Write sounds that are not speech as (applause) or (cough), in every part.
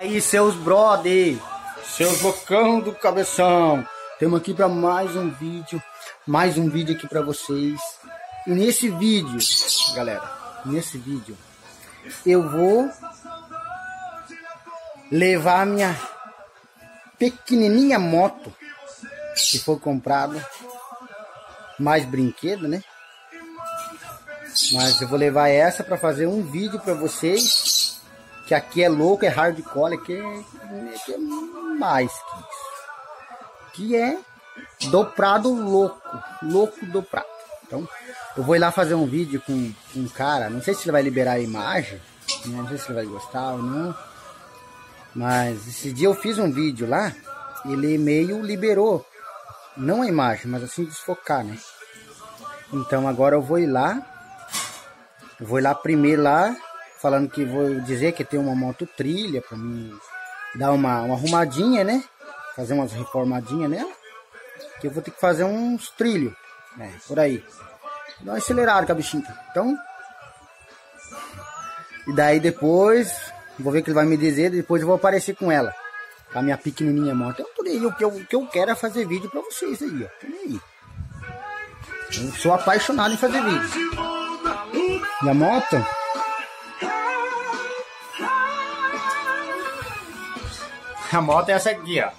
aí, seus brother, seus loucão do cabeção. Estamos aqui para mais um vídeo, mais um vídeo aqui para vocês. E nesse vídeo, galera, nesse vídeo, eu vou levar minha pequenininha moto que foi comprada, mais brinquedo, né? Mas eu vou levar essa para fazer um vídeo para vocês que aqui é louco, é hardcore, que é, é mais que isso. Que é do Prado louco, louco do Prado. Então, eu vou ir lá fazer um vídeo com, com um cara, não sei se ele vai liberar a imagem, né? não sei se ele vai gostar ou não. Mas esse dia eu fiz um vídeo lá, ele meio liberou, não a imagem, mas assim desfocar, né? Então agora eu vou ir lá, eu vou ir lá primeiro lá falando que vou dizer que tem uma moto trilha para mim dar uma, uma arrumadinha, né? Fazer umas reformadinhas nela. Que eu vou ter que fazer uns trilhos, né? Por aí. Dá uma acelerada com a bichinha. Então. E daí depois, vou ver o que ele vai me dizer. Depois eu vou aparecer com ela. Com a minha pequenininha moto. Eu aí. O que eu, o que eu quero é fazer vídeo pra vocês aí, ó. Tô aí. Eu sou apaixonado em fazer vídeo. Minha moto A moto é essa aqui, ó.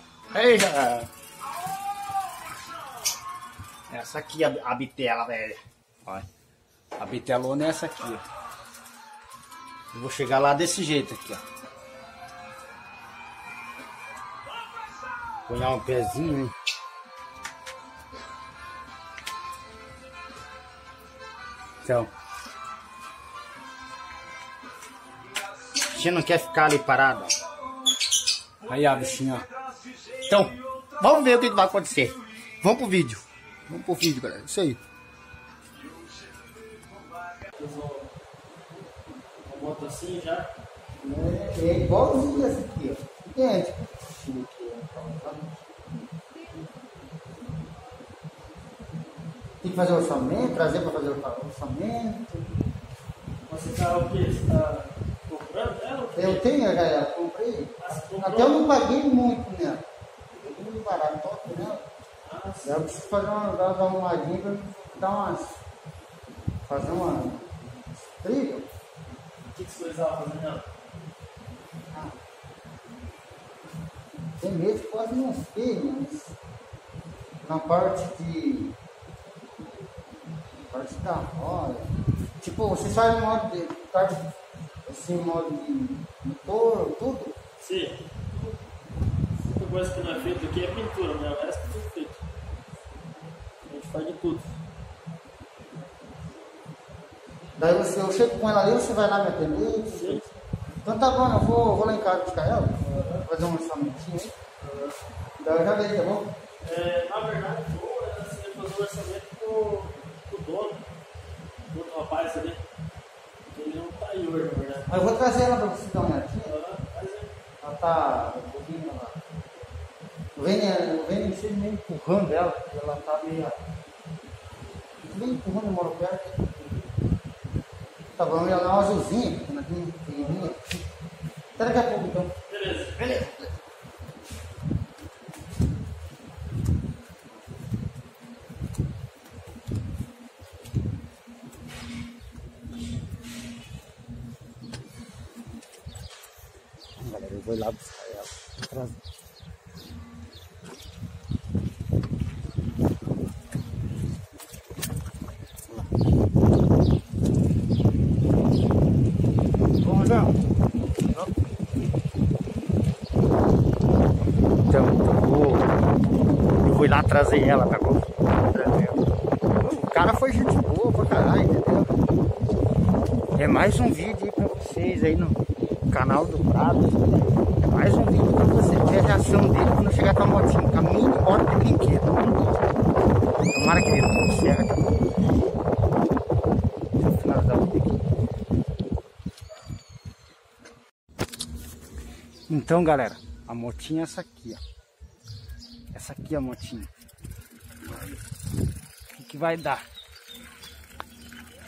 Essa aqui, a, a bitela, velho. A bitelona é essa aqui, ó. Eu vou chegar lá desse jeito aqui, ó. Punhar um pezinho, hein? Então. Você não quer ficar ali parado, ó. Aí a bichinha, ó. Então, vamos ver o que, que vai acontecer. Vamos pro vídeo. Vamos pro vídeo, galera. Isso aí. Moto assim já. É, é igualzinho essa aqui, ó. Idêntico. Tem que fazer orçamento, trazer para fazer orçamento. Você tá o quê? Você tá Eu tenho, já, já comprei. Até eu não paguei muito nela. Eu muito barato, top nela. Ah, eu preciso fazer uma, dar uma arrumadinha para dar umas. Fazer uma. Trilha. O que, que você precisava fazer nela? Ah. Tem medo que quase não sei, mas. Na parte de. Na parte da roda. Tipo, você sai no modo de. Parte, assim, modo de tudo. Sim. A única coisa que não é feito aqui é pintura, né? O resto é tudo feito. A gente faz de tudo. Daí você, eu chego com ela ali, você vai lá me atender? Sim. Então tá bom, eu vou, vou lá em casa buscar ela, fazer um orçamentinho aí. Daí eu já vejo, tá bom? É, na verdade, vou é, assim, fazer o orçamento com, com o dono, o outro rapaz ali. Ele não tá aí hoje, na verdade. Mas eu vou trazer ela pra você dar uma olhadinha. Ah, faz aí. Ela tá um pouquinho lá. O Vênia, o Vênia sempre meio empurrando ela, porque ela tá meio. Meio empurrando, eu moro perto. Tá bom, ela é uma azulzinha, pequenininha, pequenininha. Até daqui a pouco então. Beleza. Beleza. Vou lá buscar ela. Trazer. Então, eu vou, eu ir lá trazer ela, tá bom? O cara foi gente boa pra caralho, entendeu? É mais um vídeo aí pra vocês aí no canal do Prado. É mais um vídeo pra vocês ver a reação dele quando chegar com a motinha, com a mini moto de brinquedo. Tomara que dê tudo certo. Deixa eu finalizar o vídeo. Então, galera, a motinha é essa aqui, ó. Essa aqui é a motinha. O que, que vai dar?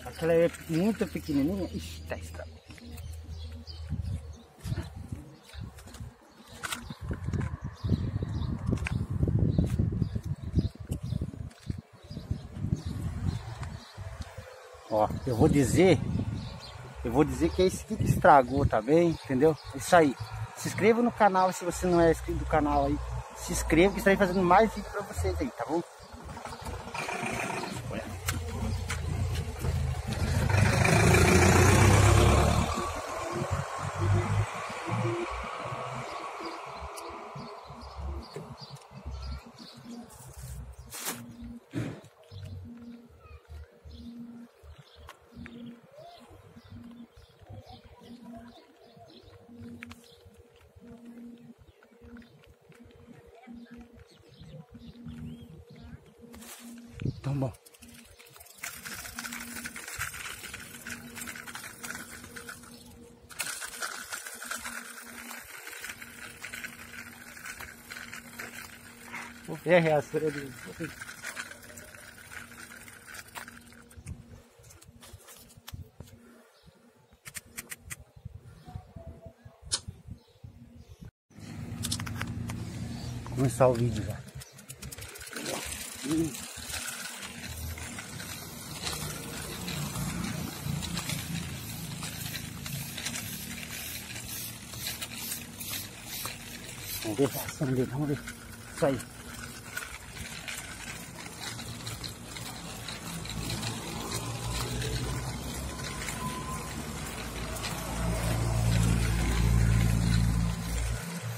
Aquela é muito pequenininha. Ixi, tá estragado. Ó, eu vou dizer, eu vou dizer que é esse aqui que estragou também, entendeu? Isso aí. Se inscreva no canal se você não é inscrito do canal aí. Se inscreva que estarei fazendo mais vídeos pra vocês aí, tá bom? Então, bom. Vou ver a reação dele. Começar o vídeo já. Ver a ação vamos ver. Isso.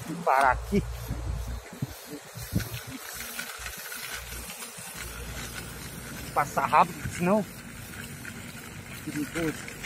Vou parar aqui. Passar rápido, senão. Perigoso.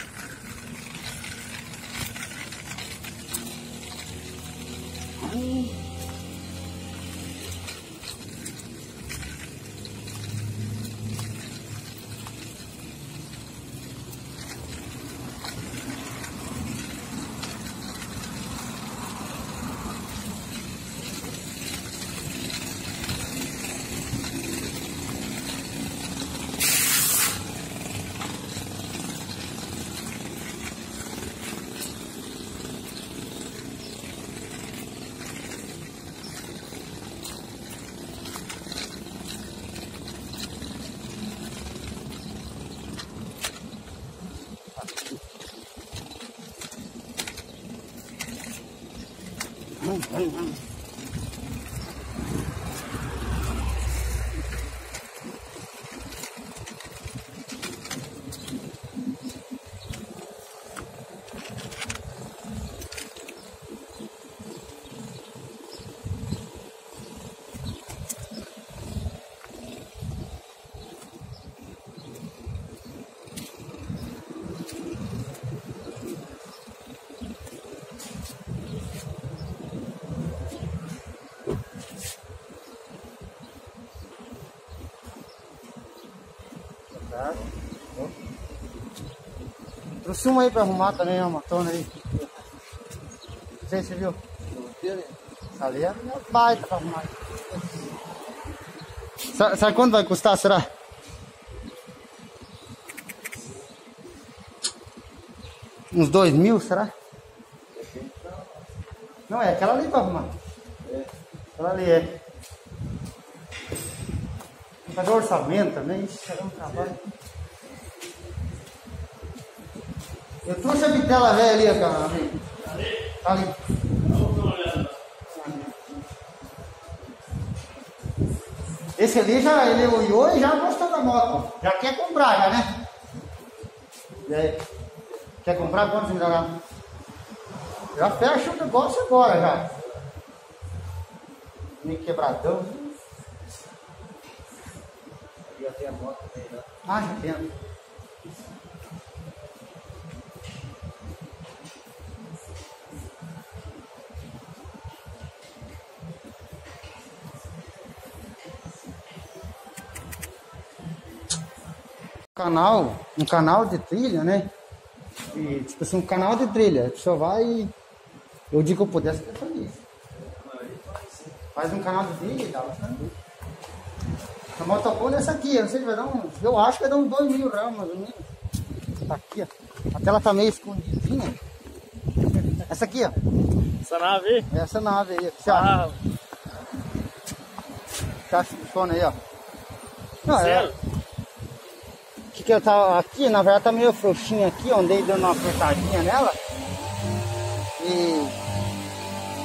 Tá? Trouxe uma aí pra arrumar também, uma matona aí. Não sei se você viu. Essa ali é baita pra arrumar. Sabe, sabe quanto vai custar, será? Uns dois mil, será? Não, é aquela ali pra arrumar. Aquela ali é. Fazer orçamento também, isso é um trabalho. Eu trouxe a vitela velha ali, cara. Ali. ali. Esse ali já ele olhou e já gostou da moto. Já quer comprar, já, né? E aí? Quer comprar quantos me? Já fecha o negócio agora já. Meio quebradão. Já tem a moto também, né? Ah, já tem. Canal, um canal de trilha, né? E, tipo assim, um canal de trilha. A pessoa vai e. Eu digo que eu pudesse, faria isso. Faz um canal de trilha e dá bastante. A motopolha é essa aqui, eu não sei se vai dar uns. Eu acho que vai dar uns 2 mil reais, mais ou menos. Tá aqui, ó. A tela tá meio escondidinha. Essa aqui, ó. Essa nave aí? Essa nave aí. Você acha? Ah, acha que funciona aí, ó? Não, é. Que, que eu tava aqui, na verdade tá meio frouxinha aqui, eu andei dando uma apertadinha nela. E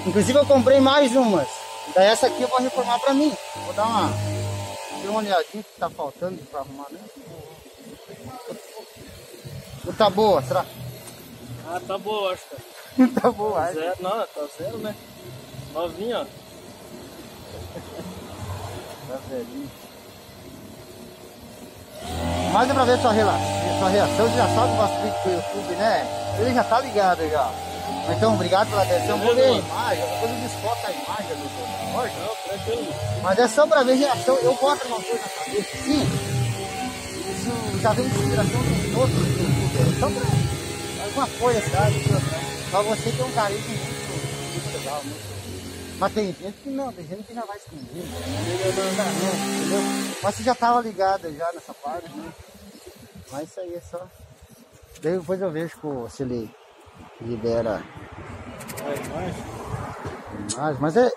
inclusive eu comprei mais umas. Daí essa aqui eu vou reformar pra mim. Vou dar uma. Dar uma olhadinha que tá faltando pra arrumar, né? Ou tá boa, será? Ah, tá boa, acho, cara. (laughs) tá boa, acho. Zero, não, tá zero, né? Novinha, ó. (laughs) Tá velhinho. Mas é pra ver sua, rela- sua reação, você já sabe bastante do YouTube, né? Ele já tá ligado já. Então, obrigado pela atenção. Vou ver a imagem, depois eu desfoco a imagem do transporte. Não, tranquilo. Mas é só pra ver reação. Eu boto uma coisa na cabeça assim. Isso já vem de inspiração dos outros youtubers. Só pra alguma coisa, sabe? Mas você tem um carinho muito, muito legal, muito. Mas tem gente que não, tem gente que já vai escondido. Não, entendeu? Mas você já tava ligado já nessa parte, né? Mas isso aí é só. Depois eu vejo se ele libera Vai, vai. mais. Mas é,